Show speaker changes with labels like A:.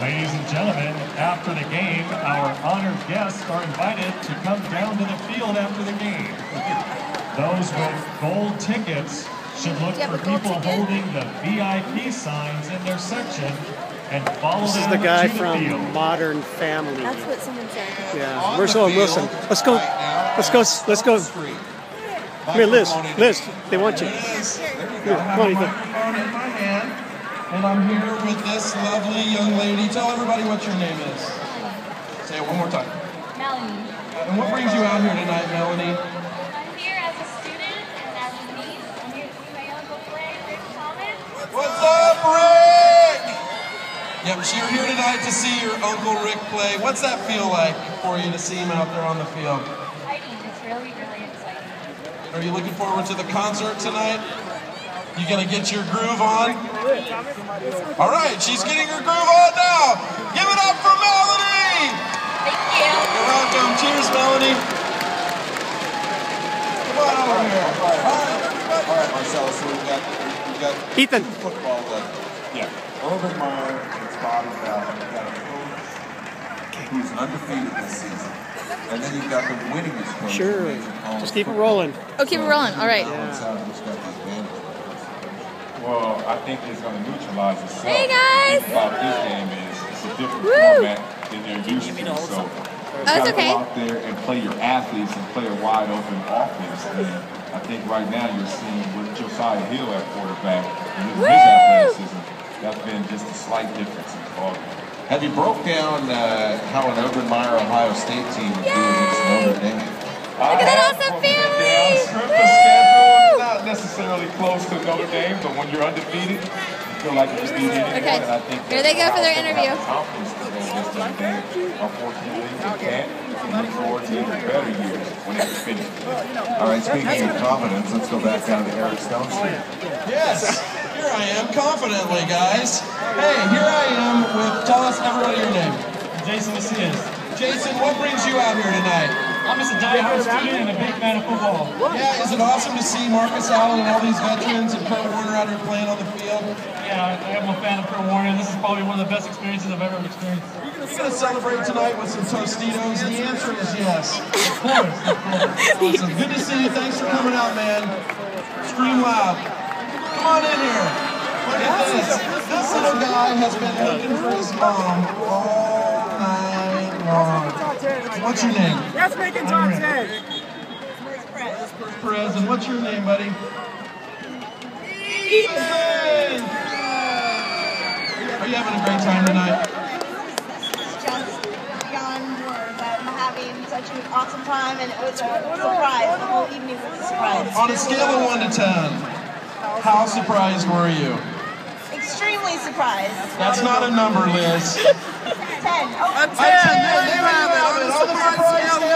A: Ladies and gentlemen, after the game, our honored guests are invited to come down to the field after the game. Those with gold tickets should look for people holding the VIP signs in their section and follow
B: This is
A: them
B: the guy
A: to the
B: from
A: field.
B: Modern Family.
C: That's what someone said.
B: Yeah,
D: On
B: where's
D: the
B: Owen
D: field
B: Wilson? Let's go.
D: right
B: Let's go. Let's go.
D: Street.
B: Come here, Liz. Liz, they want you.
D: There it is. There you
B: Here,
D: go. I
B: come on, Ethan.
D: Microphone in my hand, and I'm here with this lovely young lady. Tell everybody what your name is. Say it one more time.
E: Melanie.
D: And what brings you out here tonight, Melanie?
E: I'm here as a student and as a niece. I'm here to see my uncle play, Rick Thomas.
D: What's up, Rick? Yep, so you're here tonight to see your Uncle Rick play. What's that feel like for you to see him out there on the field?
E: Exciting. It's really, really exciting.
D: Are you looking forward to the concert tonight? You gonna get your groove on? All right, she's getting her groove on now. Give it up for Melanie.
E: Thank you.
D: You're welcome. Cheers, Melanie. Come on over here. All right,
F: All right, Marcelo, so we've got, we've got
B: Ethan.
F: football left.
A: Yeah.
F: Urban Meyer, it's Bobby Bowden. You've got a coach who's undefeated this season. And then you've got the winningest coach.
B: Sure. Just keep it rolling.
C: Oh, keep it rolling. All right.
F: Balance out who's got the advantage.
G: Well, I think it's going to neutralize itself.
C: Hey, guys!
G: The about this game is it's a different
C: Woo!
G: format than they're used to. So you
C: Oh, it's
G: gotta
C: okay.
G: go out there and play your athletes and play a wide open offense. And I think right now you're seeing with Josiah Hill at quarterback and his, his athleticism, that's been just a slight difference in the ball game.
F: Have you broke down uh, how an Urban Meyer Ohio State team would do against Notre Dame?
C: Look at that awesome family!
G: Script the schedule, not necessarily close to Notre Dame, but when you're undefeated, you feel like you can beat anyone.
C: Okay.
G: And I think
C: Here they go for their interview.
G: has confidence to go against Notre Unfortunately, they can't. They look forward to even better years when they can finish.
F: All right, speaking of confidence, let's go back down to Eric Stonestreet.
D: Yes, here I am, confidently, guys. Hey, here I am with, tell us everybody your name.
A: Jason Macias.
D: Jason, what brings you out here tonight?
A: I'm just a diehard student and a big fan of football.
D: Yeah, is it awesome to see Marcus Allen and all these veterans and Kurt Warner out here playing on the field?
A: Yeah, I am a fan of Kurt Warner. This is probably one of the best experiences I've ever experienced.
D: Are you going to celebrate tonight with some Tostitos? The answer is yes.
A: Of course, of course.
D: Awesome. Good to see you. Thanks for coming out, man. Scream loud. Come on in here. Look at this. This little guy has been looking for his mom all night long. What's your name?
B: That's making top 10.
D: Perez. And what's your name, buddy? Ethan! Are you having a great time tonight?
H: just beyond words. I'm having such an awesome time, and it was a surprise. The whole evening was a surprise.
D: On a scale of 1 to 10, how surprised were you?
H: Extremely surprised.
D: That's not a number, Liz.
H: 10. Oh,
D: A 10! There you have it! On the surprise scale, Liz was